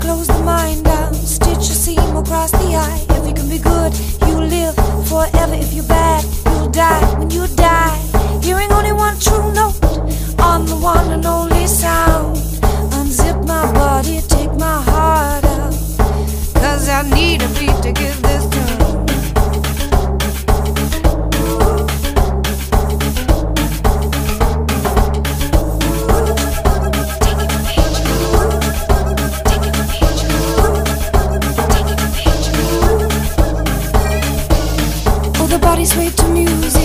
close the mind down, stitch a seam across the eye. If you can be good, you live forever. If you're bad, you'll die when you die. Hearing only one true note on the one and only sound. Unzip my body, take my heart out. Cause I need a beat to give. The body's way to music.